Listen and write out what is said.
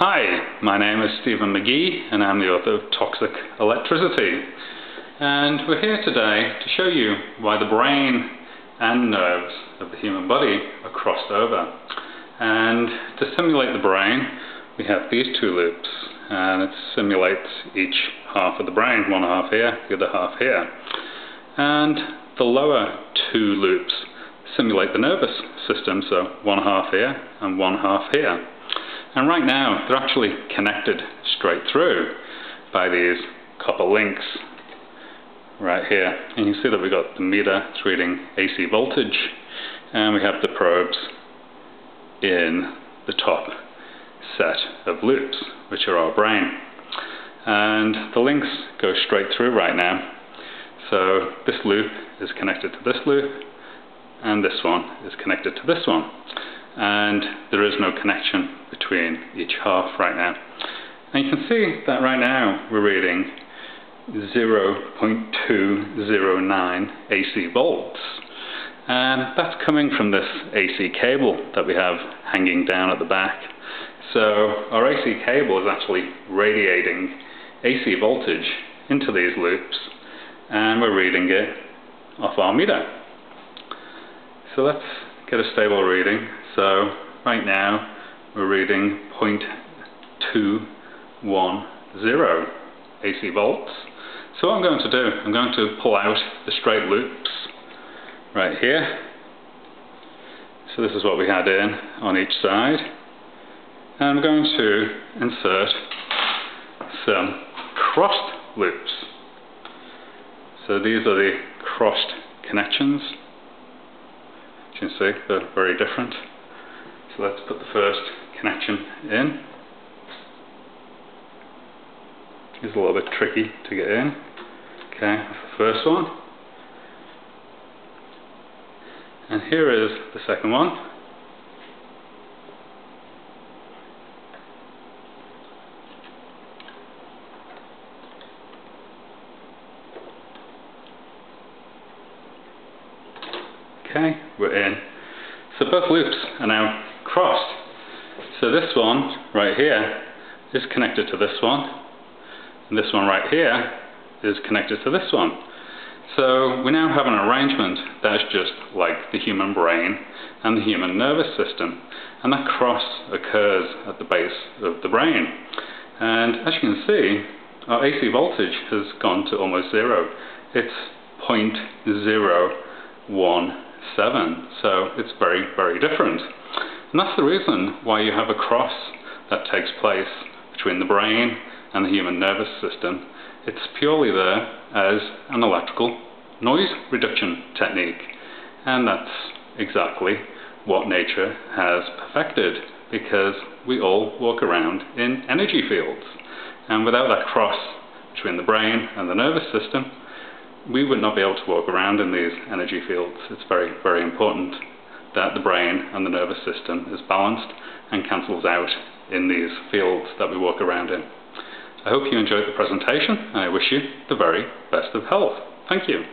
Hi, my name is Stephen McGee and I'm the author of Toxic Electricity. And we're here today to show you why the brain and nerves of the human body are crossed over. And to simulate the brain, we have these two loops and it simulates each half of the brain, one half here, the other half here. And the lower two loops simulate the nervous system, so one half here and one half here. And right now, they're actually connected straight through by these copper links right here. And you can see that we've got the meter, it's reading AC voltage, and we have the probes in the top set of loops, which are our brain. And the links go straight through right now. So this loop is connected to this loop, and this one is connected to this one and there is no connection between each half right now. And you can see that right now we're reading 0.209 AC volts and that's coming from this AC cable that we have hanging down at the back. So our AC cable is actually radiating AC voltage into these loops and we're reading it off our meter. So let's get a stable reading. So right now we're reading 0.210 AC volts. So what I'm going to do, I'm going to pull out the straight loops right here. So this is what we had in on each side. And I'm going to insert some crossed loops. So these are the crossed connections. As you can see, they're very different. So let's put the first connection in. It's a little bit tricky to get in. Okay, the first one. And here is the second one. Okay, we're in. So both loops are now crossed. So this one right here is connected to this one, and this one right here is connected to this one. So we now have an arrangement that's just like the human brain and the human nervous system, and that cross occurs at the base of the brain. And as you can see, our AC voltage has gone to almost zero. It's 0.017, so it's very, very different. And that's the reason why you have a cross that takes place between the brain and the human nervous system. It's purely there as an electrical noise reduction technique. And that's exactly what nature has perfected because we all walk around in energy fields. And without that cross between the brain and the nervous system, we would not be able to walk around in these energy fields. It's very, very important that the brain and the nervous system is balanced and cancels out in these fields that we walk around in. I hope you enjoyed the presentation and I wish you the very best of health. Thank you.